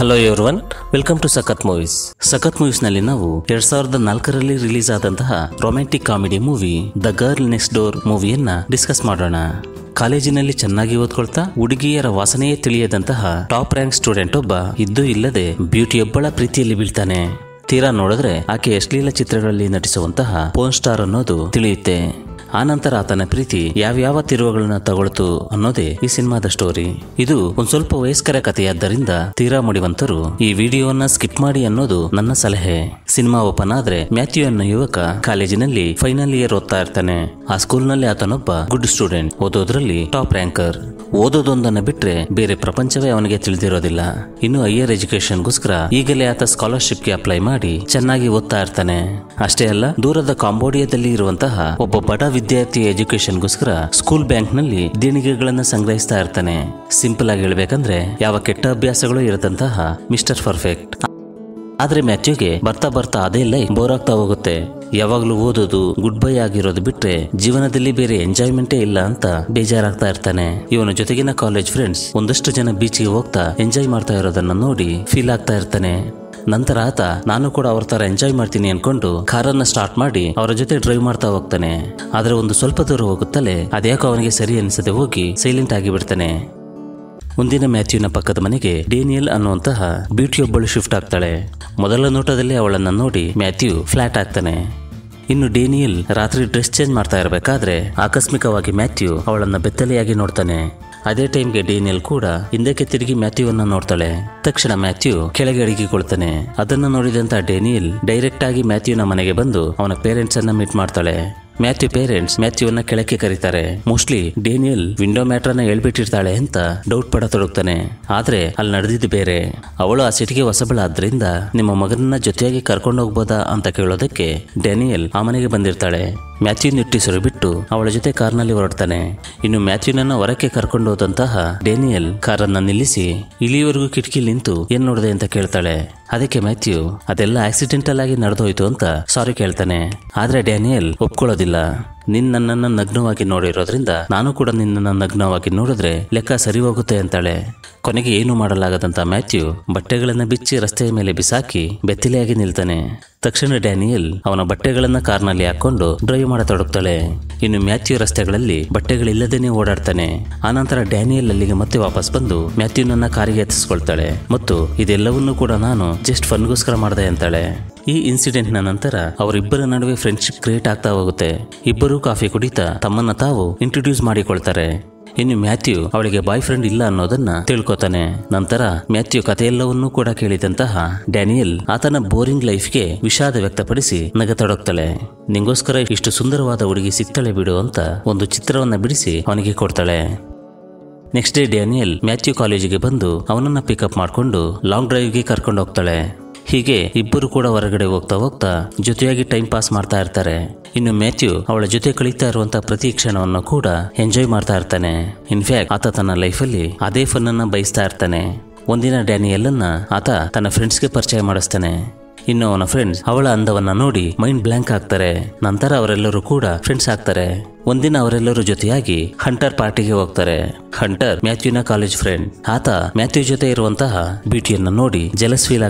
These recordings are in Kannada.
Hello everyone welcome to Sakath movies Sakath ಮೂವೀಸ್ನಲ್ಲಿ ನಾವು ಎರಡ್ ಸಾವಿರದ ನಾಲ್ಕರಲ್ಲಿ ರಿಲೀಸ್ ಆದಂತಹ romantic comedy movie the girl next door ಮೂವಿಯನ್ನ discuss ಮಾಡೋಣ. ಕಾಲೇಜಿನಲ್ಲಿ ಚೆನ್ನಾಗಿ ಓದ್ಕೊಳ್ತಾ ಹುಡುಗಿಯರ ವಾಸನೆಯೇ ತಿಳಿಯದಂತಹ ಟಾಪ್ ರ್ಯಾಂಕ್ ಸ್ಟೂಡೆಂಟ್ ಒಬ್ಬ ಇದ್ದೂ ಇಲ್ಲದೆ ಬ್ಯೂಟಿಯೊಬ್ಬಳ ಪ್ರೀತಿಯಲ್ಲಿ ಬೀಳ್ತಾನೆ. ತೀರಾ ನೋಡಿದ್ರೆ ಆಕೆ ಅಶ್ಲೀಲ ಚಿತ್ರಗಳಲ್ಲಿ ನಟಿಸುವಂತಹ ಪೋನ್ ಸ್ಟಾರ್ ಅನ್ನೋದು ತಿಳಿಯುತ್ತೆ. ಆನಂತರ ಆತನ ಪ್ರೀತಿ ಯಾವ್ಯಾವ ತಿರುವುಗಳನ್ನ ತಗೊಳ್ತು ಅನ್ನೋದೇ ಈ ಸಿನಿಮಾದ ಸ್ಟೋರಿ ಇದು ಒಂದ್ ಸ್ವಲ್ಪ ವಯಸ್ಕರ ಕಥೆಯಾದ್ದರಿಂದ ತೀರಾ ಮುಡಿವಂತರು ಈ ವಿಡಿಯೋವನ್ನ ಸ್ಕಿಪ್ ಮಾಡಿ ಅನ್ನೋದು ನನ್ನ ಸಲಹೆ. ಸಿನಿಮಾ ಓಪನ್ ಆದ್ರೆ ಮ್ಯಾಥ್ಯೂ ಅನ್ನೋ ಯುವಕ ಕಾಲೇಜಿನಲ್ಲಿ ಫೈನಲ್ ಇಯರ್ ಓದ್ತಾ ಇರ್ತಾನೆ. ಆ ಸ್ಕೂಲ್ನಲ್ಲಿ ಆತನೊಬ್ಬ ಗುಡ್ ಸ್ಟೂಡೆಂಟ್, ಓದೋದ್ರಲ್ಲಿ ಟಾಪ್ ರ್ಯಾಂಕರ್. ಓದೋದೊಂದನ್ನ ಬಿಟ್ರೆ ಬೇರೆ ಪ್ರಪಂಚವೇ ಅವನಿಗೆ ತಿಳಿದಿರೋದಿಲ್ಲ. ಇನ್ನು ಹೈಯರ್ ಎಜುಕೇಶನ್ಗೋಸ್ಕರ ಈಗಲೇ ಆತ ಸ್ಕಾಲರ್ಶಿಪ್ಗೆ ಅಪ್ಲೈ ಮಾಡಿ ಚೆನ್ನಾಗಿ ಓದ್ತಾ ಇರ್ತಾನೆ. ಅಷ್ಟೇ ಅಲ್ಲ, ದೂರದ ಕಾಂಬೋಡಿಯಾದಲ್ಲಿ ಇರುವಂತಹ ಒಬ್ಬ ಬಡ ವಿದ್ಯಾರ್ಥಿ ಎಜುಕೇಶನ್ಗೋಸ್ಕರ ಸ್ಕೂಲ್ ಬ್ಯಾಂಕ್ನಲ್ಲಿ ದೇಣಿಗೆಗಳನ್ನ ಸಂಗ್ರಹಿಸ್ತಾ ಇರ್ತಾನೆ. ಸಿಂಪಲ್ ಆಗಿ ಹೇಳ್ಬೇಕಂದ್ರೆ ಯಾವ ಕೆಟ್ಟ ಅಭ್ಯಾಸಗಳು ಇರತಂತಹ ಮಿಸ್ಟರ್ ಪರ್ಫೆಕ್ಟ್. ಆದ್ರೆ ಮ್ಯಾಥ್ಯೂಗೆ ಬರ್ತಾ ಬರ್ತಾ ಅದೇ ಲೈಫ್ ಬೋರ್ ಆಗ್ತಾ ಹೋಗುತ್ತೆ. ಯಾವಾಗ್ಲೂ ಓದೋದು ಗುಡ್ ಬೈ ಆಗಿರೋದು ಬಿಟ್ರೆ ಜೀವನದಲ್ಲಿ ಬೇರೆ ಎಂಜಾಯ್ಮೆಂಟೇ ಇಲ್ಲ ಅಂತ ಬೇಜಾರಾಗ್ತಾ ಇರ್ತಾನೆ. ಇವನ ಜೊತೆಗಿನ ಕಾಲೇಜ್ ಫ್ರೆಂಡ್ಸ್ ಒಂದಷ್ಟು ಜನ ಬೀಚ್ಗೆ ಹೋಗ್ತಾ ಎಂಜಾಯ್ ಮಾಡ್ತಾ ಇರೋದನ್ನ ನೋಡಿ ಫೀಲ್ ಆಗ್ತಾ ಇರ್ತಾನೆ. ನಂತರ ಆತ, ನಾನು ಕೂಡ ಅವ್ರ ತರ ಎಂಜಾಯ್ ಮಾಡ್ತೀನಿ ಅನ್ಕೊಂಡು ಕಾರನ್ನ ಸ್ಟಾರ್ಟ್ ಮಾಡಿ ಅವರ ಜೊತೆ ಡ್ರೈವ್ ಮಾಡ್ತಾ ಹೋಗ್ತಾನೆ. ಆದ್ರೆ ಒಂದು ಸ್ವಲ್ಪ ದೂರ ಹೋಗುತ್ತಲೇ ಅದ್ಯಾಕೋ ಅವನಿಗೆ ಸರಿ ಅನಿಸದೆ ಹೋಗಿ ಸೈಲೆಂಟ್ ಆಗಿ ಬಿಡ್ತಾನೆ. ಮುಂದಿನ ಮ್ಯಾಥ್ಯೂನ ಪಕ್ಕದ ಮನೆಗೆ ಡೇನಿಯಲ್ ಅನ್ನುವಂತಹ ಬ್ಯೂಟಿಯೊಬ್ಬಳು ಶಿಫ್ಟ್ ಆಗ್ತಾಳೆ. ಮೊದಲ ನೋಟದಲ್ಲಿ ಅವಳನ್ನ ನೋಡಿ ಮ್ಯಾಥ್ಯೂ ಫ್ಲಾಟ್ ಆಗ್ತಾನೆ. ಇನ್ನು ಡೇನಿಯಲ್ ರಾತ್ರಿ ಡ್ರೆಸ್ ಚೇಂಜ್ ಮಾಡ್ತಾ ಇರಬೇಕಾದ್ರೆ ಆಕಸ್ಮಿಕವಾಗಿ ಮ್ಯಾಥ್ಯೂ ಅವಳನ್ನ ಬೆತ್ತಲೆಯಾಗಿ ನೋಡ್ತಾನೆ. ಅದೇ ಟೈಮ್ಗೆ ಡೇನಿಯಲ್ ಕೂಡ ಹಿಂದಕ್ಕೆ ತಿರುಗಿ ಮ್ಯಾಥ್ಯೂವನ್ನು ನೋಡ್ತಾಳೆ. ತಕ್ಷಣ ಮ್ಯಾಥ್ಯೂ ಕೆಳಗೆ ಅಡಗಿಕೊಳ್ತಾನೆ. ಅದನ್ನ ನೋಡಿದಂತ ಡೇನಿಯಲ್ ಡೈರೆಕ್ಟ್ ಆಗಿ ಮ್ಯಾಥ್ಯೂನ ಮನೆಗೆ ಬಂದು ಅವನ ಪೇರೆಂಟ್ಸ್ ಅನ್ನ ಮೀಟ್ ಮಾಡ್ತಾಳೆ. ಮ್ಯಾಥ್ಯೂ ಪೇರೆಂಟ್ಸ್ ಮ್ಯಾಥ್ಯೂವನ್ನ ಕೆಳಕ್ಕೆ ಕರೀತಾರೆ. ಮೋಸ್ಟ್ಲಿ ಡೇನಿಯಲ್ ವಿಂಡೋ ಮ್ಯಾಟ್ರನ್ನ ಹೇಳ್ಬಿಟ್ಟಿರ್ತಾಳೆ ಅಂತ ಡೌಟ್ ಪಡತೊಡಗ್ತಾನೆ. ಆದ್ರೆ ಅಲ್ಲಿ ನಡೆದಿದ್ದು ಬೇರೆ. ಅವಳು ಆ ಸಿಟಿಗೆ ಹೊಸಬಳಾದ್ರಿಂದ ನಿಮ್ಮ ಮಗನನ್ನ ಜೊತೆಯಾಗಿ ಕರ್ಕೊಂಡು ಹೋಗ್ಬೋದಾ ಅಂತ ಕೇಳೋದಕ್ಕೆ ಡೇನಿಯಲ್ ಆ ಮನೆಗೆ ಬಂದಿರ್ತಾಳೆ. ಮ್ಯಾಥ್ಯೂ ನಿಟ್ಟಿಸರು ಬಿಟ್ಟು ಅವಳ ಜೊತೆ ಕಾರ್ನಲ್ಲಿ ಹೊರಡ್ತಾನೆ. ಇನ್ನು ಮ್ಯಾಥ್ಯೂನನ್ನ ಹೊರಕ್ಕೆ ಕರ್ಕೊಂಡು ಹೋದಂತಹ ಡೇನಿಯಲ್ ಕಾರನ್ನ ನಿಲ್ಲಿಸಿ ಇಲ್ಲಿವರೆಗೂ ಕಿಟಕಿ ನಿಂತು ಏನ್ ನೋಡಿದೆ ಅಂತ ಕೇಳ್ತಾಳೆ. ಅದಕ್ಕೆ ಮ್ಯಾಥ್ಯೂ, ಅದೆಲ್ಲ ಆಕ್ಸಿಡೆಂಟಲ್ ಆಗಿ ನಡೆದೋಯ್ತು ಅಂತ ಸಾರಿ ಕೇಳ್ತಾನೆ. ಆದ್ರೆ ಡ್ಯಾನಿಯಲ್ ಒಪ್ಕೊಳ್ಳೋದಿಲ್ಲ. ನಿನ್ ನನ್ನನ್ನ ನಗ್ನವಾಗಿ ನೋಡಿರೋದ್ರಿಂದ ನಾನು ಕೂಡ ನಿನ್ನನ್ನ ನಗ್ನವಾಗಿ ನೋಡಿದ್ರೆ ಲೆಕ್ಕ ಸರಿ ಹೋಗುತ್ತೆ ಅಂತಾಳೆ. ಕೊನೆಗೆ ಏನು ಮಾಡಲಾಗದಂತ ಮ್ಯಾಥ್ಯೂ ಬಟ್ಟೆಗಳನ್ನ ಬಿಚ್ಚಿ ರಸ್ತೆಯ ಮೇಲೆ ಬಿಸಾಕಿ ಬೆತ್ತಲೆಯಾಗಿ ನಿಲ್ತಾನೆ. ತಕ್ಷಣ ಡ್ಯಾನಿಯಲ್ ಅವನ ಬಟ್ಟೆಗಳನ್ನ ಕಾರ್ನಲ್ಲಿ ಹಾಕೊಂಡು ಡ್ರೈವ್ ಮಾಡತೊಡಗ್ತಾಳೆ ಇನ್ನು ಮ್ಯಾಥ್ಯೂ ರಸ್ತೆಗಳಲ್ಲಿ ಬಟ್ಟೆಗಳಿಲ್ಲದೇನೆ ಓಡಾಡ್ತಾನೆ. ಆನಂತರ ಡ್ಯಾನಿಯಲ್ ಅಲ್ಲಿಗೆ ಮತ್ತೆ ವಾಪಸ್ ಬಂದು ಮ್ಯಾಥ್ಯೂನನ್ನ ಕಾರಿಗೆ ಎತ್ತಿಸ್ಕೊಳ್ತಾಳೆ. ಮತ್ತು ಇದೆಲ್ಲವನ್ನೂ ಕೂಡ ನಾನು ಜಸ್ಟ್ ಫನ್ಗೋಸ್ಕರ ಮಾಡಿದೆ ಅಂತಾಳೆ. ಈ ಇನ್ಸಿಡೆಂಟ್ನ ನಂತರ ಅವರಿಬ್ಬರ ನಡುವೆ ಫ್ರೆಂಡ್ಶಿಪ್ ಕ್ರಿಯೇಟ್ ಆಗ್ತಾ ಹೋಗುತ್ತೆ. ಇಬ್ಬರೂ ಕಾಫಿ ಕುಡಿತಾ ತಮ್ಮನ್ನ ತಾವು ಇಂಟ್ರೊಡ್ಯೂಸ್ ಮಾಡಿಕೊಳ್ತಾರೆ. ಇನ್ನು ಮ್ಯಾಥ್ಯೂ ಅವಳಿಗೆ ಬಾಯ್ ಫ್ರೆಂಡ್ ಇಲ್ಲ ಅನ್ನೋದನ್ನ ತಿಳ್ಕೊತಾನೆ. ನಂತರ ಮ್ಯಾಥ್ಯೂ ಕಥೆಯೆಲ್ಲವನ್ನೂ ಕೂಡ ಕೇಳಿದಂತಹ ಡ್ಯಾನಿಯಲ್ ಆತನ ಬೋರಿಂಗ್ ಲೈಫ್ಗೆ ವಿಷಾದ ವ್ಯಕ್ತಪಡಿಸಿ ನಗತೊಡಗ್ತಾಳೆ. ನಿಂಗೋಸ್ಕರ ಇಷ್ಟು ಸುಂದರವಾದ ಹುಡುಗಿ ಸಿಗ್ತಾಳೆ ಬಿಡು ಅಂತ ಒಂದು ಚಿತ್ರವನ್ನ ಬಿಡಿಸಿ ಅವನಿಗೆ ಕೊಡ್ತಾಳೆ. ನೆಕ್ಸ್ಟ್ ಡೇ ಡ್ಯಾನಿಯಲ್ ಮ್ಯಾಥ್ಯೂ ಕಾಲೇಜಿಗೆ ಬಂದು ಅವನನ್ನ ಪಿಕಪ್ ಮಾಡಿಕೊಂಡು ಲಾಂಗ್ ಡ್ರೈವ್ಗೆ ಕರ್ಕೊಂಡು ಹೋಗ್ತಾಳೆ ಹೀಗೆ ಇಬ್ಬರು ಕೂಡ ಹೊರಗಡೆ ಹೋಗ್ತಾ ಹೋಗ್ತಾ ಜೊತೆಯಾಗಿ ಟೈಮ್ ಪಾಸ್ ಮಾಡ್ತಾ ಇರ್ತಾರೆ. ಇನ್ನು ಮ್ಯಾಥ್ಯೂ ಅವಳ ಜೊತೆ ಕಳೀತಾ ಇರುವಂತ ಪ್ರತಿ ಕ್ಷಣವನ್ನು ಕೂಡ ಎಂಜಾಯ್ ಮಾಡ್ತಾ ಇರ್ತಾನೆ. ಇನ್ಫ್ಯಾಕ್ಟ್ ಆತ ತನ್ನ ಲೈಫಲ್ಲಿ ಅದೇ ಫನ್ನನ್ನ ಬಯಸ್ತಾ ಇರ್ತಾನೆ. ಒಂದಿನ ಡ್ಯಾನಿಯಲ್ಲನ್ನ ಆತ ತನ್ನ ಫ್ರೆಂಡ್ಸ್ಗೆ ಪರಿಚಯ ಮಾಡಿಸ್ತಾನೆ. ಇನ್ನು ಅವನ ಫ್ರೆಂಡ್ಸ್ ಅವಳ ಅಂದವನ್ನ ನೋಡಿ ಮೈಂಡ್ ಬ್ಲಾಂಕ್ ಆಗ್ತಾರೆ. ನಂತರ ಅವರೆಲ್ಲರೂ ಕೂಡ ಫ್ರೆಂಡ್ಸ್ ಆಗ್ತಾರೆ. ಒಂದಿನ ಅವರೆಲ್ಲರೂ ಜೊತೆಯಾಗಿ ಹಂಟರ್ ಪಾರ್ಟಿಗೆ ಹೋಗ್ತಾರೆ. ಹಂಟರ್, ಮ್ಯಾಥ್ಯೂನ ಕಾಲೇಜ್ ಫ್ರೆಂಡ್. ಆತ ಮ್ಯಾಥ್ಯೂ ಜೊತೆ ಇರುವಂತಹ ಬ್ಯೂಟಿಯನ್ನ ನೋಡಿ ಜಲಸ್ ಫೀಲ್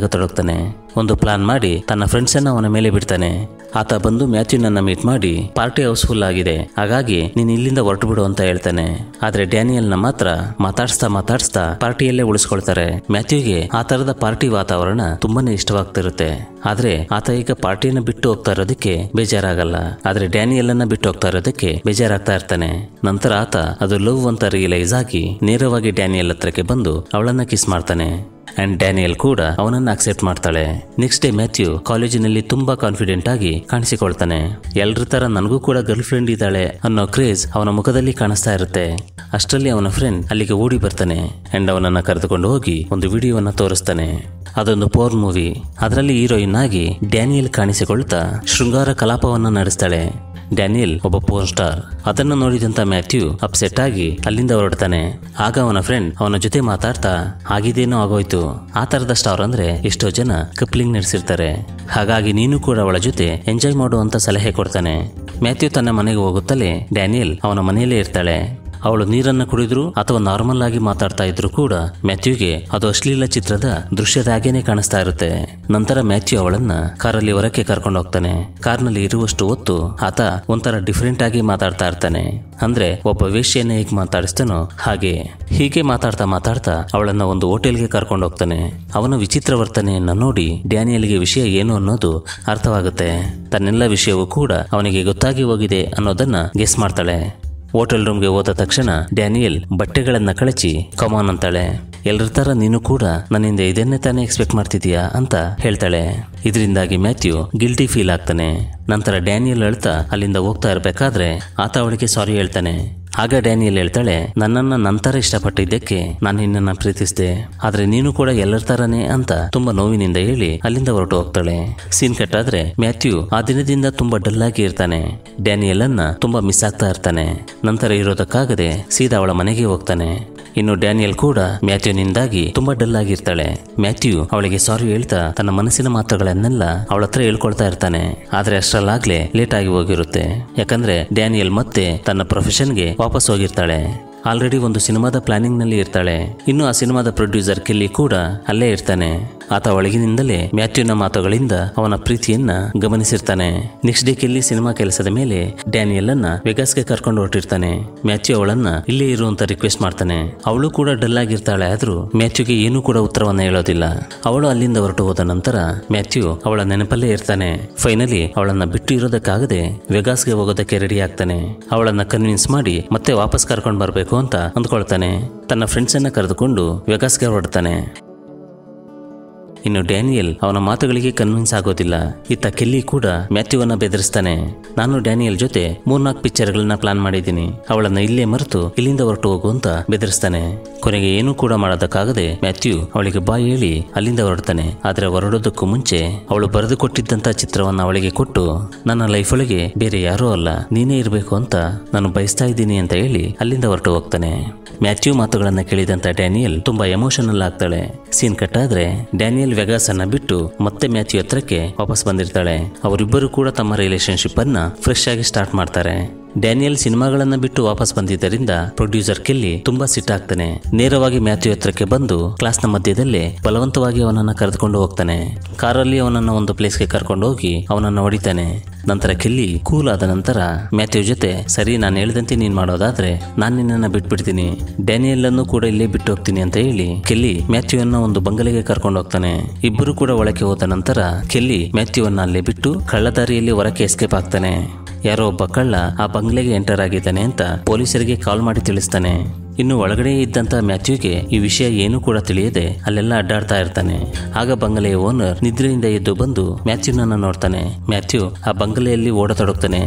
ಒಂದು ಪ್ಲಾನ್ ಮಾಡಿ ತನ್ನ ಫ್ರೆಂಡ್ಸ್ ಅನ್ನ ಅವನ ಮೇಲೆ ಬಿಡ್ತಾನೆ. ಆತ ಬಂದು ಮ್ಯಾಥ್ಯೂನನ್ನ ಮೀಟ್ ಮಾಡಿ ಪಾರ್ಟಿ ಹೌಸ್ಫುಲ್ ಆಗಿದೆ. ಹಾಗಾಗಿ ನೀನು ಇಲ್ಲಿಂದ ಹೊರಟು ಬಿಡು ಅಂತ ಹೇಳ್ತಾನೆ. ಆದ್ರೆ ಡ್ಯಾನಿಯಲ್ನ ಮಾತ್ರ ಮಾತಾಡ್ಸ್ತಾ ಮಾತಾಡ್ಸ್ತಾ ಪಾರ್ಟಿಯಲ್ಲೇ ಉಳಿಸ್ಕೊಳ್ತಾರೆ. ಮ್ಯಾಥ್ಯೂಗೆ ಆ ತರದ ಪಾರ್ಟಿ ವಾತಾವರಣ ತುಂಬಾನೇ ಇಷ್ಟವಾಗ್ತಿರುತ್ತೆ. ಆದ್ರೆ ಆತ ಈಗ ಪಾರ್ಟಿಯನ್ನು ಬಿಟ್ಟು ಹೋಗ್ತಾ ಇರೋದಕ್ಕೆ ಬೇಜಾರಾಗಲ್ಲ. ಆದ್ರೆ ಡ್ಯಾನಿಯಲ್ಲನ್ನ ಬಿಟ್ಟು ಹೋಗ್ತಾ ಇರೋದಕ್ಕೆ ಬೇಜಾರಾಗ್ತಾ ಇರ್ತಾನೆ. ನಂತರ ಆತ ಅದು ಲವ್ ಅಂತ ರಿಯಲೈಸ್ ಆಗಿ ನೇರವಾಗಿ ಡ್ಯಾನಿಯಲ್ ಹತ್ರಕ್ಕೆ ಬಂದು ಅವಳನ್ನ ಕಿಸ್ ಮಾಡ್ತಾನೆ. ಅಂಡ್ ಡ್ಯಾನಿಯಲ್ ಕೂಡ ಅವನನ್ನ ಅಕ್ಸೆಪ್ಟ್ ಮಾಡ್ತಾಳೆ. ನೆಕ್ಸ್ಟ್ ಡೇ ಮ್ಯಾಥ್ಯೂ ಕಾಲೇಜಿನಲ್ಲಿ ತುಂಬಾ ಕಾನ್ಫಿಡೆಂಟ್ ಆಗಿ ಕಾಣಿಸಿಕೊಳ್ತಾನೆ. ಎಲ್ರ ತರ ನನಗೂ ಕೂಡ ಗರ್ಲ್ ಫ್ರೆಂಡ್ ಇದ್ದಾಳೆ ಅನ್ನೋ ಕ್ರೇಜ್ ಅವನ ಮುಖದಲ್ಲಿ ಕಾಣಿಸ್ತಾ ಇರುತ್ತೆ. ಅಷ್ಟರಲ್ಲಿ ಅವನ ಫ್ರೆಂಡ್ ಅಲ್ಲಿಗೆ ಓಡಿ ಬರ್ತಾನೆ ಅಂಡ್ ಅವನನ್ನ ಕರೆದುಕೊಂಡು ಹೋಗಿ ಒಂದು ವಿಡಿಯೋವನ್ನ ತೋರಿಸ್ತಾನೆ. ಅದೊಂದು ಪೋರ್ ಮೂವಿ ಅದರಲ್ಲಿ ಹೀರೋಯಿನ್ ಆಗಿ ಡ್ಯಾನಿಯಲ್ ಕಾಣಿಸಿಕೊಳ್ತಾ ಶೃಂಗಾರ ಕಲಾಪವನ್ನ ನಡೆಸ್ತಾಳೆ. ಡ್ಯಾನಿಯಲ್ ಒಬ್ಬ ಪೋಸ್ಟರ್ ಸ್ಟಾರ್ ಅದನ್ನು ನೋಡಿದಂತ ಮ್ಯಾಥ್ಯೂ ಅಪ್ಸೆಟ್ ಆಗಿ ಅಲ್ಲಿಂದ ಹೊರಡ್ತಾನೆ. ಆಗ ಅವನ ಫ್ರೆಂಡ್ ಅವನ ಜೊತೆ ಮಾತಾಡ್ತಾ ಆಗಿದೇನೋ ಆಗೋಯ್ತು. ಆ ತರದ ಸ್ಟಾರ್ ಅಂದ್ರೆ ಎಷ್ಟೋ ಜನ ಕಪ್ಲಿಂಗ್ ನಡೆಸಿರ್ತಾರೆ. ಹಾಗಾಗಿ ನೀನು ಕೂಡ ಅವಳ ಜೊತೆ ಎಂಜಾಯ್ ಮಾಡುವಂತ ಸಲಹೆ ಕೊಡ್ತಾನೆ. ಮ್ಯಾಥ್ಯೂ ತನ್ನ ಮನೆಗೆ ಹೋಗುತ್ತಲೇ ಡ್ಯಾನಿಯಲ್ ಅವನ ಮನೆಯಲ್ಲೇ ಇರ್ತಾಳೆ. ಅವಳು ನೀರನ್ನು ಕುಡಿದ್ರು ಅಥವಾ ನಾರ್ಮಲ್ ಆಗಿ ಮಾತಾಡ್ತಾ ಇದ್ರು ಕೂಡ ಮ್ಯಾಥ್ಯೂಗೆ ಅದು ಅಶ್ಲೀಲ ಚಿತ್ರದ ದೃಶ್ಯದಾಗೇನೆ ಕಾಣಿಸ್ತಾ ಇರುತ್ತೆ. ನಂತರ ಮ್ಯಾಥ್ಯೂ ಅವಳನ್ನ ಕಾರಲ್ಲಿ ಹೊರಕ್ಕೆ ಕರ್ಕೊಂಡು ಹೋಗ್ತಾನೆ. ಕಾರ್ನಲ್ಲಿ ಇರುವಷ್ಟು ಹೊತ್ತು ಆತ ಒಂಥರ ಡಿಫ್ರೆಂಟ್ ಆಗಿ ಮಾತಾಡ್ತಾ ಇರ್ತಾನೆ. ಅಂದ್ರೆ ಒಬ್ಬ ವೇಷ್ಯನ್ನೇ ಹೇಗೆ ಮಾತಾಡಿಸ್ತಾನೋ ಹಾಗೆ. ಹೀಗೆ ಮಾತಾಡ್ತಾ ಮಾತಾಡ್ತಾ ಅವಳನ್ನ ಒಂದು ಹೋಟೆಲ್ಗೆ ಕರ್ಕೊಂಡು ಹೋಗ್ತಾನೆ. ಅವನ ವಿಚಿತ್ರ ವರ್ತನೆಯನ್ನ ನೋಡಿ ಡ್ಯಾನಿಯಲ್ಗೆ ವಿಷಯ ಏನು ಅನ್ನೋದು ಅರ್ಥವಾಗುತ್ತೆ. ತನ್ನೆಲ್ಲ ವಿಷಯವೂ ಕೂಡ ಅವನಿಗೆ ಗೊತ್ತಾಗಿ ಹೋಗಿದೆ ಅನ್ನೋದನ್ನ ಗೆಸ್ ಮಾಡ್ತಾಳೆ. ಹೋಟೆಲ್ ರೂಮ್ಗೆ ಹೋದ ತಕ್ಷಣ ಡ್ಯಾನಿಯಲ್ ಬಟ್ಟೆಗಳನ್ನ ಕಳಚಿ ಕಮಾನ್ ಅಂತಾಳೆ. ಎಲ್ಲರ ತರ ನೀನು ಕೂಡ ನನ್ನಿಂದ ಇದನ್ನೇ ತಾನೇ ಎಕ್ಸ್ಪೆಕ್ಟ್ ಮಾಡ್ತಿದೀಯಾ ಅಂತ ಹೇಳ್ತಾಳೆ. ಇದರಿಂದಾಗಿ ಮ್ಯಾಥ್ಯೂ ಗಿಲ್ಟಿ ಫೀಲ್ ಆಗ್ತಾನೆ. ನಂತರ ಡ್ಯಾನಿಯಲ್ ಅಳ್ತಾ ಅಲ್ಲಿಂದ ಹೋಗ್ತಾ ಇರಬೇಕಾದ್ರೆ ಆತ ಅವಳಿಗೆ ಸಾರಿ ಹೇಳ್ತಾನೆ. ಆಗ ಡ್ಯಾನಿಯಲ್ ಹೇಳ್ತಾಳೆ, ನನ್ನನ್ನ ನಂತರ ಇಷ್ಟಪಟ್ಟಿದ್ದಕ್ಕೆ ನಾನು ನಿನ್ನನ್ನ ಪ್ರೀತಿಸಿದೆ. ಆದ್ರೆ ನೀನು ಕೂಡ ಎಲ್ಲರ ತರನೇ ಅಂತ ತುಂಬಾ ನೋವಿನಿಂದ ಹೇಳಿ ಅಲ್ಲಿಂದ ಹೊರಟು ಹೋಗ್ತಾಳೆ. ಸೀನ್ ಕಟ್ಟಾದ್ರೆ ಮ್ಯಾಥ್ಯೂ ಆ ದಿನದಿಂದ ತುಂಬಾ ಡಲ್ ಆಗಿ ಇರ್ತಾನೆ. ಡ್ಯಾನಿಯಲ್ ಅನ್ನ ತುಂಬಾ ಮಿಸ್ ಆಗ್ತಾ ಇರ್ತಾನೆ. ನಂತರ ಇರೋದಕ್ಕಾಗದೆ ಸೀದಾ ಅವಳ ಮನೆಗೆ ಹೋಗ್ತಾನೆ. ಇನ್ನು ಡ್ಯಾನಿಯಲ್ ಕೂಡ ಮ್ಯಾಥ್ಯೂನಿಂದಾಗಿ ತುಂಬಾ ಡಲ್ ಆಗಿರ್ತಾಳೆ ಮ್ಯಾಥ್ಯೂ ಅವಳಿಗೆ ಸಾರಿ ಹೇಳ್ತಾ ತನ್ನ ಮನಸ್ಸಿನ ಮಾತುಗಳನ್ನೆಲ್ಲ ಅವಳ ಹತ್ರ ಹೇಳ್ಕೊಳ್ತಾ ಇರ್ತಾನೆ. ಆದ್ರೆ ಅಷ್ಟರಲ್ಲಾಗ್ಲೇ ಲೇಟ್ ಆಗಿ ಹೋಗಿರುತ್ತೆ. ಯಾಕಂದ್ರೆ ಡ್ಯಾನಿಯಲ್ ಮತ್ತೆ ತನ್ನ ಪ್ರೊಫೆಷನ್ಗೆ ವಾಪಸ್ ಹೋಗಿರ್ತಾಳೆ. ಆಲ್ರೆಡಿ ಒಂದು ಸಿನಿಮಾದ ಪ್ಲಾನಿಂಗ್ನಲ್ಲಿ ಇರ್ತಾಳೆ. ಇನ್ನು ಆ ಸಿನಿಮಾದ ಪ್ರೊಡ್ಯೂಸರ್ ಕೆಲ್ಲಿ ಕೂಡ ಅಲ್ಲೇ ಇರ್ತಾನೆ. ಆತ ಒಳಗಿನಿಂದಲೇ ಮ್ಯಾಥ್ಯೂನ ಮಾತುಗಳಿಂದ ಅವನ ಪ್ರೀತಿಯನ್ನ ಗಮನಿಸಿರ್ತಾನೆ. ನೆಕ್ಸ್ಟ್ ಡೇ ಕೆಲ್ಲಿ ಸಿನಿಮಾ ಕೆಲಸದ ಮೇಲೆ ಡ್ಯಾನಿಯಲ್ ಅನ್ನ ವೆಗಾಸ್ಗೆ ಕರ್ಕೊಂಡು ಹೊರಟಿರ್ತಾನೆ. ಮ್ಯಾಥ್ಯೂ ಅವಳನ್ನ ಇಲ್ಲೇ ಇರುವಂತ ರಿಕ್ವೆಸ್ಟ್ ಮಾಡ್ತಾನೆ. ಅವಳು ಕೂಡ ಡಲ್ ಆಗಿರ್ತಾಳೆ, ಆದ್ರೂ ಮ್ಯಾಥ್ಯೂಗೆ ಏನೂ ಕೂಡ ಉತ್ತರವನ್ನ ಹೇಳೋದಿಲ್ಲ. ಅವಳು ಅಲ್ಲಿಂದ ಹೊರಟು ಹೋದ ನಂತರ ಮ್ಯಾಥ್ಯೂ ಅವಳ ನೆನಪಲ್ಲೇ ಇರ್ತಾನೆ. ಫೈನಲಿ ಅವಳನ್ನ ಬಿಟ್ಟು ಇರೋದಕ್ಕಾಗದೆ ವೆಗಾಸ್ಗೆ ಹೋಗೋದಕ್ಕೆ ರೆಡಿ ಆಗ್ತಾನೆ. ಅವಳನ್ನ ಕನ್ವಿನ್ಸ್ ಮಾಡಿ ಮತ್ತೆ ವಾಪಸ್ ಕರ್ಕೊಂಡು ಬರಬೇಕು ಅಂತ ಅಂದ್ಕೊಳ್ತಾನೆ. ತನ್ನ ಫ್ರೆಂಡ್ಸ್ ಅನ್ನ ಕರೆದುಕೊಂಡು ವೆಗಾಸ್ಗೆ ಹೊರಡ್ತಾನೆ. ಇನ್ನು ಡ್ಯಾನಿಯಲ್ ಅವನ ಮಾತುಗಳಿಗೆ ಕನ್ವಿನ್ಸ್ ಆಗೋದಿಲ್ಲ. ಇತ್ತ ಕೆಲ್ಲಿ ಕೂಡ ಮ್ಯಾಥ್ಯೂವನ್ನ ಬೆದರಿಸ್ತಾನೆ. ನಾನು ಡ್ಯಾನಿಯಲ್ ಜೊತೆ ಮೂರ್ನಾಲ್ಕು ಪಿಕ್ಚರ್ಗಳನ್ನ ಪ್ಲಾನ್ ಮಾಡಿದ್ದೀನಿ. ಅವಳನ್ನ ಇಲ್ಲೇ ಮರೆತು ಇಲ್ಲಿಂದ ಹೊರಟು ಹೋಗು ಅಂತ ಬೆದರಿಸ್ತಾನೆ. ಕೊನೆಗೆ ಏನೂ ಕೂಡ ಮಾಡೋದಕ್ಕಾಗದೆ ಮ್ಯಾಥ್ಯೂ ಅವಳಿಗೆ ಬಾಯಿ ಹೇಳಿ ಅಲ್ಲಿಂದ ಹೊರಡ್ತಾನೆ. ಆದ್ರೆ ಹೊರಡೋದಕ್ಕೂ ಮುಂಚೆ ಅವಳು ಬರೆದು ಕೊಟ್ಟಿದ್ದಂತ ಚಿತ್ರವನ್ನ ಅವಳಿಗೆ ಕೊಟ್ಟು, ನನ್ನ ಲೈಫ್ ಒಳಗೆ ಬೇರೆ ಯಾರೂ ಅಲ್ಲ, ನೀನೇ ಇರಬೇಕು ಅಂತ ನಾನು ಬಯಸ್ತಾ ಇದ್ದೀನಿ ಅಂತ ಹೇಳಿ ಅಲ್ಲಿಂದ ಹೊರಟು ಹೋಗ್ತಾನೆ. ಮ್ಯಾಥ್ಯೂ ಮಾತುಗಳನ್ನ ಕೇಳಿದಂತ ಡ್ಯಾನಿಯಲ್ ತುಂಬಾ ಎಮೋಷನಲ್ ಆಗ್ತಾಳೆ. ಸೀನ್ ಕಟ್ಟಾದ್ರೆ ಡ್ಯಾನಿಯಲ್ ವೆಗಾಸ್ ಅನ್ನ ಬಿಟ್ಟು ಮತ್ತೆ ಮ್ಯಾಥ್ಯೂ ಹತ್ರಕ್ಕೆ ವಾಪಸ್ ಬಂದಿರ್ತಾಳೆ. ಅವರಿಬ್ಬರು ಕೂಡ ತಮ್ಮ ರಿಲೇಶನ್ಶಿಪ್ ಅನ್ನ ಫ್ರೆಶ್ ಆಗಿ ಸ್ಟಾರ್ಟ್ ಮಾಡ್ತಾರೆ. ಡ್ಯಾನಿಯಲ್ ಸಿನಿಮಾಗಳನ್ನ ಬಿಟ್ಟು ವಾಪಸ್ ಬಂದಿದ್ದರಿಂದ ಪ್ರೊಡ್ಯೂಸರ್ ಕೆಲ್ಲಿ ತುಂಬಾ ಸಿಟ್ಟಾಗ್ತಾನೆ ನೇರವಾಗಿ ಮ್ಯಾಥ್ಯೂ ಹತ್ರಕ್ಕೆ ಬಂದು ಕ್ಲಾಸ್ನ ಮಧ್ಯದಲ್ಲೇ ಬಲವಂತವಾಗಿ ಅವನನ್ನ ಕರೆದುಕೊಂಡು ಹೋಗ್ತಾನೆ. ಕಾರಲ್ಲಿ ಅವನನ್ನ ಒಂದು ಪ್ಲೇಸ್ಗೆ ಕರ್ಕೊಂಡು ಹೋಗಿ ಅವನನ್ನ ಹೊಡಿತಾನೆ. ನಂತರ ಕೆಲ್ಲಿ ಕೂಲ್ ಆದ ನಂತರ ಮ್ಯಾಥ್ಯೂ ಜೊತೆ, ಸರಿ, ನಾನು ಹೇಳಿದಂತೆ ನೀನ್ ಮಾಡೋದಾದ್ರೆ ನಾನು ನಿನ್ನನ್ನ ಬಿಟ್ಬಿಡ್ತೀನಿ. ಡ್ಯಾನಿಯಲ್ ಅನ್ನು ಕೂಡ ಇಲ್ಲೇ ಬಿಟ್ಟು ಹೋಗ್ತೀನಿ ಅಂತ ಹೇಳಿ ಕೆಲ್ಲಿ ಮ್ಯಾಥ್ಯೂ ಅನ್ನ ಒಂದು ಬಂಗಲೆಗೆ ಕರ್ಕೊಂಡು ಹೋಗ್ತಾನೆ. ಇಬ್ಬರು ಕೂಡ ಒಳಕ್ಕೆ ಹೋದ ನಂತರ ಕೆಲ್ಲಿ ಮ್ಯಾಥ್ಯೂ ಅನ್ನ ಅಲ್ಲೇ ಬಿಟ್ಟು ಕಳ್ಳದಾರಿಯಲ್ಲಿ ಹೊರಕ್ಕೆ ಎಸ್ಕೇಪ್ ಆಗ್ತಾನೆ. ಯಾರೋ ಒಬ್ಬ ಕಳ್ಳ ಆ ಬಂಗ್ಲೆಗೆ ಎಂಟರ್ ಆಗಿದ್ದಾನೆ ಅಂತ ಪೊಲೀಸರಿಗೆ ಕಾಲ್ ಮಾಡಿ ತಿಳಿಸ್ತಾನೆ. ಇನ್ನು ಒಳಗಡೆ ಇದ್ದಂತ ಮ್ಯಾಥ್ಯೂಗೆ ಈ ವಿಷಯ ಏನು ಕೂಡ ತಿಳಿಯದೆ ಅಲ್ಲೆಲ್ಲ ಅಡ್ಡಾಡ್ತಾ ಇರ್ತಾನೆ. ಆಗ ಬಂಗಲೆಯ ಓನರ್ ನಿದ್ರೆಯಿಂದ ಎದ್ದು ಬಂದು ಮ್ಯಾಥ್ಯೂನನ್ನ ನೋಡ್ತಾನೆ. ಮ್ಯಾಥ್ಯೂ ಆ ಬಂಗಲೆಯಲ್ಲಿ ಓಡತೊಡಗ್ತಾನೆ.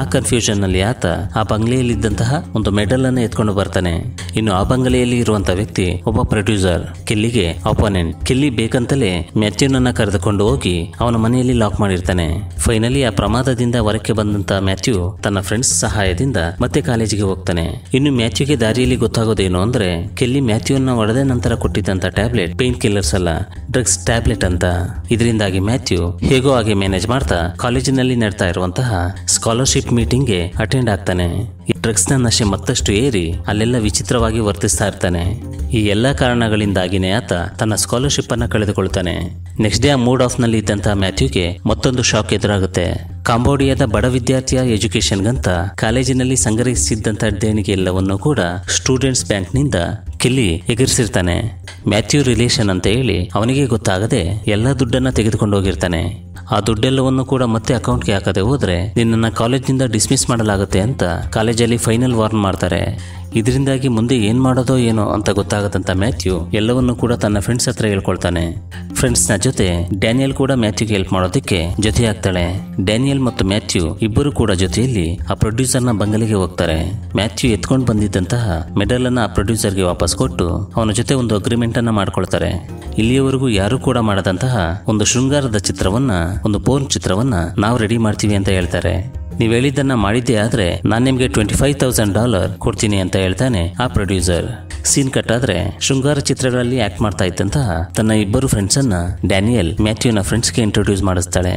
ಆ ಕನ್ಫ್ಯೂಷನ್ನಲ್ಲಿ ಆತ ಆ ಬಂಗಲೆಯಲ್ಲಿದ್ದಂತಹ ಒಂದು ಮೆಡಲ್ ಅನ್ನು ಎತ್ಕೊಂಡು ಬರ್ತಾನೆ. ಇನ್ನು ಆ ಬಂಗಲೆಯಲ್ಲಿ ಇರುವಂತ ವ್ಯಕ್ತಿ ಒಬ್ಬ ಪ್ರೊಡ್ಯೂಸರ್, ಕೆಲ್ಲಿಗೆ ಅಪೋನೆಂಟ್ ಕೆಲ್ಲಿ ಬೇಕಂತಲೇ ಮ್ಯಾಥ್ಯೂನನ್ನ ಕರೆದುಕೊಂಡು ಹೋಗಿ ಅವನ ಮನೆಯಲ್ಲಿ ಲಾಕ್ ಮಾಡಿರ್ತಾನೆ. ಫೈನಲಿ ಆ ಪ್ರಮಾದದಿಂದ ಹೊರಕ್ಕೆ ಬಂದಂತ ಮ್ಯಾಥ್ಯೂ ತನ್ನ ಫ್ರೆಂಡ್ಸ್ ಸಹಾಯದಿಂದ ಮತ್ತೆ ಕಾಲೇಜಿಗೆ ಹೋಗ್ತಾನೆ. ಇನ್ನು ಮ್ಯಾಥ್ಯೂಗೆ ದಾರಿಯಲ್ಲಿ ಗೊತ್ತಾಗೋದೇನು ಅಂದ್ರೆ, ಕೆಲ್ಲಿ ಮ್ಯಾಥ್ಯೂನ ಒಡೆದ ನಂತರ ಕೊಟ್ಟಿದ್ದಂತ ಟ್ಯಾಬ್ಲೆಟ್, ಪೇನ್ ಕಿಲ್ಲರ್ಸ್ ಅಲ್ಲ, ಡ್ರಗ್ಸ್ ಟ್ಯಾಬ್ಲೆಟ್ ಅಂತ. ಇದರಿಂದಾಗಿ ಮ್ಯಾಥ್ಯೂ ಹೇಗೋ ಹಾಗೆ ಮ್ಯಾನೇಜ್ ಮಾಡ್ತಾ, ಕಾಲೇಜಿನಲ್ಲಿ ನಡ್ತಾ ಇರುವಂತಹ ಸ್ಕಾಲರ್ಶಿಪ್ ಮೀಟಿಂಗ್ಗೆ ಅಟೆಂಡ್ ಆಗ್ತಾನೆ. ಈ ಡ್ರಗ್ಸ್ನ ನಶೆ ಮತ್ತಷ್ಟು ಏರಿ ಅಲ್ಲೆಲ್ಲ ವಿಚಿತ್ರವಾಗಿ ವರ್ತಿಸ್ತಾ ಇರ್ತಾನೆ. ಈ ಎಲ್ಲ ಕಾರಣಗಳಿಂದಾಗಿನೇ ಆತ ತನ್ನ ಸ್ಕಾಲರ್ಶಿಪ್ ಅನ್ನು ಕಳೆದುಕೊಳ್ತಾನೆ. ನೆಕ್ಸ್ಟ್ ಡೇ ಮೂಡ್ ಆಫ್ನಲ್ಲಿ ಇದ್ದಂತಹ ಮ್ಯಾಥ್ಯೂಗೆ ಮತ್ತೊಂದು ಶಾಕ್ ಎದುರಾಗುತ್ತೆ. ಕಾಂಬೋಡಿಯಾದ ಬಡ ವಿದ್ಯಾರ್ಥಿಯ ಎಜುಕೇಶನ್ಗಂತ ಕಾಲೇಜಿನಲ್ಲಿ ಸಂಗ್ರಹಿಸಿದ್ದಂಥ ದೇಣಿಗೆ ಎಲ್ಲವನ್ನೂ ಕೂಡ ಸ್ಟೂಡೆಂಟ್ಸ್ ಬ್ಯಾಂಕ್ನಿಂದ ಕಿಲ್ಲಿ ಎಗರಿಸಿರ್ತಾನೆ. ಮ್ಯಾಥ್ಯೂ ರಿಲೇಷನ್ ಅಂತ ಹೇಳಿ ಅವನಿಗೆ ಗೊತ್ತಾಗದೆ ಎಲ್ಲ ದುಡ್ಡನ್ನ ತೆಗೆದುಕೊಂಡು ಹೋಗಿರ್ತಾನೆ. ಆ ದುಡ್ಡೆಲ್ಲವನ್ನು ಕೂಡ ಮತ್ತೆ ಅಕೌಂಟ್ಗೆ ಹಾಕದೆ ಹೋದ್ರೆ ನಿನ್ನನ್ನು ಕಾಲೇಜಿನಿಂದ ಡಿಸ್ಮಿಸ್ ಮಾಡಲಾಗುತ್ತೆ ಅಂತ ಕಾಲೇಜಲ್ಲಿ ಫೈನಲ್ ವಾರ್ನ್ ಮಾಡ್ತಾರೆ. ಇದರಿಂದಾಗಿ ಮುಂದೆ ಏನು ಮಾಡೋದೋ ಏನೋ ಅಂತ ಗೊತ್ತಾಗದಂತ ಮ್ಯಾಥ್ಯೂ ಎಲ್ಲವನ್ನೂ ಕೂಡ ತನ್ನ ಫ್ರೆಂಡ್ಸ್ ಹತ್ರ ಹೇಳ್ಕೊಳ್ತಾನೆ. ಫ್ರೆಂಡ್ಸ್ನ ಜೊತೆ ಡ್ಯಾನಿಯಲ್ ಕೂಡ ಮ್ಯಾಥ್ಯೂಗೆ ಹೆಲ್ಪ್ ಮಾಡೋದಕ್ಕೆ ಜೊತೆಯಾಗ್ತಾಳೆ. ಡ್ಯಾನಿಯಲ್ ಮತ್ತು ಮ್ಯಾಥ್ಯೂ ಇಬ್ಬರು ಕೂಡ ಜೊತೆಯಲ್ಲಿ ಆ ಪ್ರೊಡ್ಯೂಸರ್ನ ಬಂಗಲೆಗೆ ಹೋಗ್ತಾರೆ. ಮ್ಯಾಥ್ಯೂ ಎತ್ಕೊಂಡು ಬಂದಿದ್ದಂತಹ ಮೆಡಲ್ ಅನ್ನ ಆ ಪ್ರೊಡ್ಯೂಸರ್ಗೆ ವಾಪಸ್ ಕೊಟ್ಟು ಅವನ ಜೊತೆ ಒಂದು ಅಗ್ರಿಮೆಂಟ್ ಅನ್ನ ಮಾಡ್ಕೊಳ್ತಾರೆ. ಇಲ್ಲಿಯವರೆಗೂ ಯಾರು ಕೂಡ ಮಾಡದಂತಹ ಒಂದು ಶೃಂಗಾರದ ಚಿತ್ರವನ್ನ, ಒಂದು ಪೋರ್ನ್ ಚಿತ್ರವನ್ನ ನಾವು ರೆಡಿ ಮಾಡ್ತೀವಿ ಅಂತ ಹೇಳ್ತಾರೆ. ನೀವು ಹೇಳಿದ್ದನ್ನ ಮಾಡಿದ್ದೆ ಆದ್ರೆ ನಾನು ನಿಮಗೆ ಟ್ವೆಂಟಿ ಫೈವ್ ತೌಸಂಡ್ ಡಾಲರ್ ಕೊಡ್ತೀನಿ ಅಂತ ಹೇಳ್ತಾನೆ ಆ ಪ್ರೊಡ್ಯೂಸರ್ ಸೀನ್ ಕಟ್ ಆದ್ರೆ ಶೃಂಗಾರ ಚಿತ್ರಗಳಲ್ಲಿ ಆಕ್ಟ್ ಮಾಡ್ತಾ ಇದ್ದಂತಹ ತನ್ನ ಇಬ್ಬರು ಫ್ರೆಂಡ್ಸ್ ಅನ್ನ ಡ್ಯಾನಿಯಲ್ ಮ್ಯಾಥ್ಯೂನ ಫ್ರೆಂಡ್ಸ್ಗೆ ಇಂಟ್ರೊಡ್ಯೂಸ್ ಮಾಡಿಸ್ತಾಳೆ.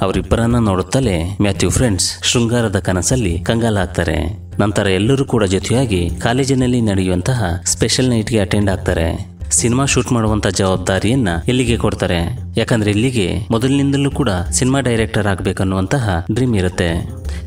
ಅವರಿಬ್ಬರನ್ನ ನೋಡುತ್ತಲೇ ಮ್ಯಾಥ್ಯೂ ಫ್ರೆಂಡ್ಸ್ ಶೃಂಗಾರದ ಕನಸಲ್ಲಿ ಕಂಗಾಲಾಗ್ತಾರೆ ನಂತರ ಎಲ್ಲರೂ ಕೂಡ ಜೊತೆಯಾಗಿ ಕಾಲೇಜಿನಲ್ಲಿ ನಡೆಯುವಂತಹ ಸ್ಪೆಷಲ್ ನೈಟ್ಗೆ ಅಟೆಂಡ್ ಆಗ್ತಾರೆ. ಸಿನಿಮಾ ಶೂಟ್ ಮಾಡುವಂತ ಜವಾಬ್ದಾರಿಯನ್ನ ಇಲ್ಲಿಗೆ ಕೊಡ್ತಾರೆ. ಯಾಕಂದ್ರೆ ಇಲ್ಲಿಗೆ ಮೊದಲಿನಿಂದಲೂ ಕೂಡ ಸಿನಿಮಾ ಡೈರೆಕ್ಟರ್ ಆಗ್ಬೇಕನ್ನುವಂತಹ ಡ್ರೀಮ್ ಇರುತ್ತೆ.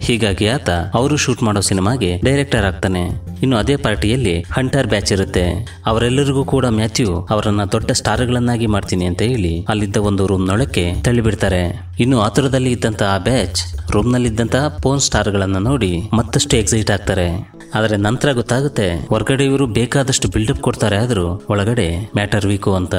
ಹೀಗಾಗಿ ಆತ ಅವರು ಶೂಟ್ ಮಾಡೋ ಸಿನಿಮಾಗೆ ಡೈರೆಕ್ಟರ್ ಆಗ್ತಾನೆ. ಇನ್ನು ಅದೇ ಪಾರ್ಟಿಯಲ್ಲಿ ಹಂಟರ್ ಬ್ಯಾಚ್ ಇರುತ್ತೆ. ಅವರೆಲ್ಲರಿಗೂ ಕೂಡ ಮ್ಯಾಥ್ಯೂ ಅವರನ್ನ ದೊಡ್ಡ ಸ್ಟಾರ್ಗಳನ್ನಾಗಿ ಮಾಡ್ತೀನಿ ಅಂತ ಹೇಳಿ ಅಲ್ಲಿದ್ದ ಒಂದು ರೂಮ್ನೊಳಕ್ಕೆ ತಳ್ಳಿಬಿಡ್ತಾರೆ. ಇನ್ನು ಆತುರದಲ್ಲಿ ಇದ್ದಂತ ಆ ಬ್ಯಾಚ್ ರೂಮ್ನಲ್ಲಿದ್ದಂತಹ ಪೋನ್ ಸ್ಟಾರ್ಗಳನ್ನು ನೋಡಿ ಮತ್ತಷ್ಟು ಎಕ್ಸೈಟ್ ಆಗ್ತಾರೆ. ಆದರೆ ನಂತರ ಗೊತ್ತಾಗುತ್ತೆ, ಹೊರಗಡೆ ಇವರು ಬೇಕಾದಷ್ಟು ಬಿಲ್ಡಪ್ ಕೊಡ್ತಾರೆ ಆದರೂ ಒಳಗಡೆ ಮ್ಯಾಟರ್ ವೀಕು ಅಂತ.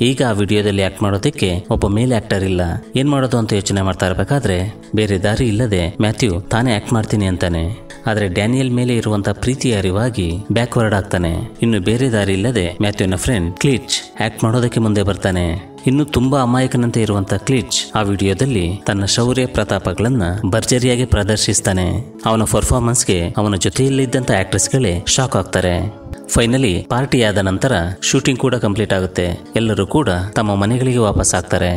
ಈಗ ಆ ವಿಡಿಯೋದಲ್ಲಿ ಆಕ್ಟ್ ಮಾಡೋದಕ್ಕೆ ಒಬ್ಬ ಮೇಲ್ ಆಕ್ಟರ್ ಇಲ್ಲ. ಏನ್ ಮಾಡೋದು ಅಂತ ಯೋಚನೆ ಮಾಡ್ತಾ ಇರಬೇಕಾದ್ರೆ, ಬೇರೆ ದಾರಿ ಇಲ್ಲದೆ ಮ್ಯಾಥ್ಯೂ ತಾನೇ ಆಕ್ಟ್ ಮಾಡ್ತೀನಿ ಅಂತಾನೆ. ಆದ್ರೆ ಡ್ಯಾನಿಯಲ್ ಮೇಲೆ ಇರುವಂತ ಪ್ರೀತಿಯ ಅರಿವಾಗಿ ಬ್ಯಾಕ್ವರ್ಡ್ ಆಗ್ತಾನೆ. ಇನ್ನು ಬೇರೆ ದಾರಿ ಇಲ್ಲದೆ ಮ್ಯಾಥ್ಯೂನ ಫ್ರೆಂಡ್ ಕ್ಲಿಚ್ ಆಕ್ಟ್ ಮಾಡೋದಕ್ಕೆ ಮುಂದೆ ಬರ್ತಾನೆ. ಇನ್ನು ತುಂಬಾ ಅಮಾಯಕನಂತೆ ಇರುವಂತ ಕ್ಲಿಚ್ ಆ ವಿಡಿಯೋದಲ್ಲಿ ತನ್ನ ಶೌರ್ಯ ಪ್ರತಾಪಗಳನ್ನ ಭರ್ಜರಿಯಾಗಿ ಪ್ರದರ್ಶಿಸ್ತಾನೆ. ಅವನ ಪರ್ಫಾರ್ಮೆನ್ಸ್ಗೆ ಅವನ ಜೊತೆಯಲ್ಲಿದ್ದಂತ ಆಕ್ಟ್ರೆಸ್ಗಳೇ ಶಾಕ್ ಆಗ್ತಾರೆ. ಫೈನಲಿ ಪಾರ್ಟಿ ಆದ ನಂತರ ಶೂಟಿಂಗ್ ಕೂಡ ಕಂಪ್ಲೀಟ್ ಆಗುತ್ತೆ. ಎಲ್ಲರೂ ಕೂಡ ತಮ್ಮ ಮನೆಗಳಿಗೆ ವಾಪಸ್ ಆಗ್ತಾರೆ.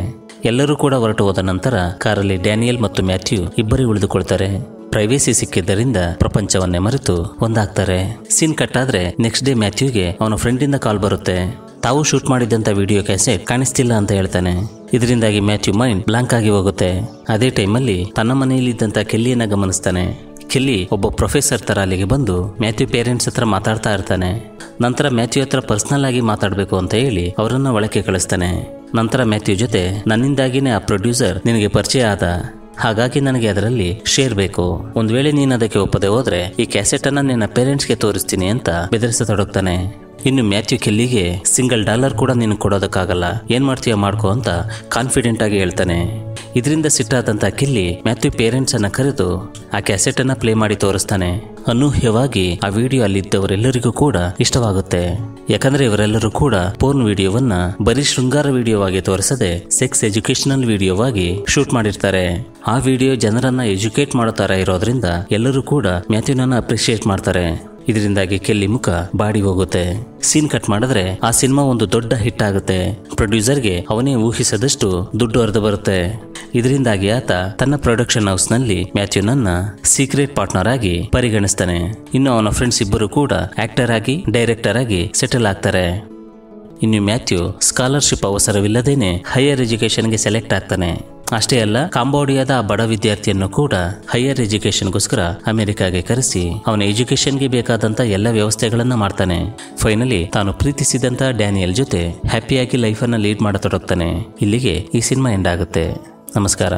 ಎಲ್ಲರೂ ಕೂಡ ಹೊರಟು ಹೋದ ನಂತರ ಕಾರಲ್ಲಿ ಡ್ಯಾನಿಯಲ್ ಮತ್ತು ಮ್ಯಾಥ್ಯೂ ಇಬ್ಬರೇ ಉಳಿದುಕೊಳ್ತಾರೆ. ಪ್ರೈವೇಸಿ ಸಿಕ್ಕಿದ್ದರಿಂದ ಪ್ರಪಂಚವನ್ನೇ ಮರೆತು ಒಂದಾಗ್ತಾರೆ. ಸೀನ್ ಕಟ್ ಆದ್ರೆ ನೆಕ್ಸ್ಟ್ ಡೇ ಮ್ಯಾಥ್ಯೂಗೆ ಅವನ ಫ್ರೆಂಡಿಂದ ಕಾಲ್ ಬರುತ್ತೆ. ತಾವು ಶೂಟ್ ಮಾಡಿದಂತ ವಿಡಿಯೋ ಕ್ಯಾಸೆಟ್ ಕಾಣಿಸ್ತಿಲ್ಲ ಅಂತ ಹೇಳ್ತಾನೆ. ಇದರಿಂದಾಗಿ ಮ್ಯಾಥ್ಯೂ ಮೈಂಡ್ ಬ್ಲಾಂಕ್ ಆಗಿ ಹೋಗುತ್ತೆ. ಅದೇ ಟೈಮಲ್ಲಿ ತನ್ನ ಮನೆಯಲ್ಲಿದ್ದಂಥ ಕೆಲ್ಲಿಯನ್ನು ಗಮನಿಸ್ತಾನೆ. ಕೆಲ್ಲಿ ಒಬ್ಬ ಪ್ರೊಫೆಸರ್ ತರ ಅಲ್ಲಿಗೆ ಬಂದು ಮ್ಯಾಥ್ಯೂ ಪೇರೆಂಟ್ಸ್ ಹತ್ರ ಮಾತಾಡ್ತಾ ಇರ್ತಾನೆ. ನಂತರ ಮ್ಯಾಥ್ಯೂ ಹತ್ರ ಪರ್ಸನಲ್ ಆಗಿ ಮಾತಾಡಬೇಕು ಅಂತ ಹೇಳಿ ಅವರನ್ನ ಒಳಕ್ಕೆ ಕಳಿಸ್ತಾನೆ. ನಂತರ ಮ್ಯಾಥ್ಯೂ ಜೊತೆ, ನನ್ನಿಂದಾಗಿನೇ ಆ ಪ್ರೊಡ್ಯೂಸರ್ ನಿನಗೆ ಪರಿಚಯ ಆದ. ಹಾಗಾಗಿ ನನಗೆ ಅದರಲ್ಲಿ ಶೇರ್ ಬೇಕು. ಒಂದ್ ವೇಳೆ ನೀನು ಅದಕ್ಕೆ ಒಪ್ಪದೆ ಹೋದ್ರೆ ಈ ಕ್ಯಾಸೆಟ್ ಅನ್ನ ನಿನ್ನ ಪೇರೆಂಟ್ಸ್ಗೆ ತೋರಿಸ್ತೀನಿ ಅಂತ ಬೆದರಿಸತೊಡಗ್ತಾನೆ. ಇನ್ನು ಮ್ಯಾಥ್ಯೂ ಕೆಲ್ಲಿಗೆ ಸಿಂಗಲ್ ಡಾಲರ್ ಕೂಡ ನೀನು ಕೊಡೋದಕ್ಕಾಗಲ್ಲ. ಏನ್ ಮಾಡ್ತೀಯ ಮಾಡ್ಕೋ ಅಂತ ಕಾನ್ಫಿಡೆಂಟ್ ಆಗಿ ಹೇಳ್ತಾನೆ. ಇದರಿಂದ ಸಿಟ್ಟಾದಂತ ಕಿಲ್ಲಿ ಮ್ಯಾಥ್ಯೂ ಪೇರೆಂಟ್ಸ್ ಅನ್ನ ಕರೆದು ಆ ಕ್ಯಾಸೆಟ್ ಅನ್ನ ಪ್ಲೇ ಮಾಡಿ ತೋರಿಸ್ತಾನೆ. ಅನೂಹ್ಯವಾಗಿ ಆ ವಿಡಿಯೋ ಅಲ್ಲಿದ್ದವರೆಲ್ಲರಿಗೂ ಕೂಡ ಇಷ್ಟವಾಗುತ್ತೆ. ಯಾಕಂದ್ರೆ ಇವರೆಲ್ಲರೂ ಕೂಡ ಪೋರ್ನ್ ವಿಡಿಯೋವನ್ನ ಬರೀ ಶೃಂಗಾರ ವಿಡಿಯೋವಾಗಿ ತೋರಿಸದೆ ಸೆಕ್ಸ್ ಎಜುಕೇಶನಲ್ ವಿಡಿಯೋವಾಗಿ ಶೂಟ್ ಮಾಡಿರ್ತಾರೆ. ಆ ವಿಡಿಯೋ ಜನರನ್ನ ಎಜುಕೇಟ್ ಮಾಡೋ ತರ ಇರೋದ್ರಿಂದ ಎಲ್ಲರೂ ಕೂಡ ಮ್ಯಾಥ್ಯೂನನ್ನ ಅಪ್ರಿಷಿಯೇಟ್ ಮಾಡ್ತಾರೆ. ಇದರಿಂದಾಗಿ ಕೆಲ್ಲಿ ಮುಖ ಬಾಡಿ ಹೋಗುತ್ತೆ. ಸೀನ್ ಕಟ್ ಮಾಡಿದ್ರೆ ಆ ಸಿನಿಮಾ ಒಂದು ದೊಡ್ಡ ಹಿಟ್ ಆಗುತ್ತೆ. ಪ್ರೊಡ್ಯೂಸರ್ಗೆ ಅವನೇ ಊಹಿಸದಷ್ಟು ದುಡ್ಡು ಹರಿದು ಬರುತ್ತೆ. ಇದರಿಂದಾಗಿ ಆತ ತನ್ನ ಪ್ರೊಡಕ್ಷನ್ ಹೌಸ್ನಲ್ಲಿ ಮ್ಯಾಥ್ಯೂನನ್ನ ಸೀಕ್ರೆಟ್ ಪಾರ್ಟ್ನರ್ ಆಗಿ ಪರಿಗಣಿಸ್ತಾನೆ. ಇನ್ನು ಅವನ ಫ್ರೆಂಡ್ಸ್ ಇಬ್ಬರು ಕೂಡ ಆಕ್ಟರ್ ಆಗಿ, ಡೈರೆಕ್ಟರ್ ಆಗಿ ಸೆಟಲ್ ಆಗ್ತಾರೆ. ಇನ್ನು ಮ್ಯಾಥ್ಯೂ ಸ್ಕಾಲರ್ಶಿಪ್ ಅವಸರವಿಲ್ಲದೇನೆ ಹೈಯರ್ ಎಜುಕೇಶನ್ಗೆ ಸೆಲೆಕ್ಟ್ ಆಗ್ತಾನೆ. ಅಷ್ಟೇ ಅಲ್ಲ, ಕಾಂಬೋಡಿಯಾದ ಬಡ ವಿದ್ಯಾರ್ಥಿಯನ್ನು ಕೂಡ ಹೈಯರ್ ಎಜುಕೇಶನ್ಗೋಸ್ಕರ ಅಮೆರಿಕಾಗೆ ಕರೆಸಿ ಅವನ ಎಜುಕೇಶನ್ಗೆ ಬೇಕಾದಂತ ಎಲ್ಲ ವ್ಯವಸ್ಥೆಗಳನ್ನ ಮಾಡ್ತಾನೆ. ಫೈನಲಿ ತಾನು ಪ್ರೀತಿಸಿದಂತ ಡ್ಯಾನಿಯಲ್ ಜೊತೆ ಹ್ಯಾಪಿಯಾಗಿ ಲೈಫನ್ನು ಲೀಡ್ ಮಾಡತೊಡಗ್ತಾನೆ. ಇಲ್ಲಿಗೆ ಈ ಸಿನಿಮಾ ಎಂಡ್ ಆಗುತ್ತೆ. ನಮಸ್ಕಾರ.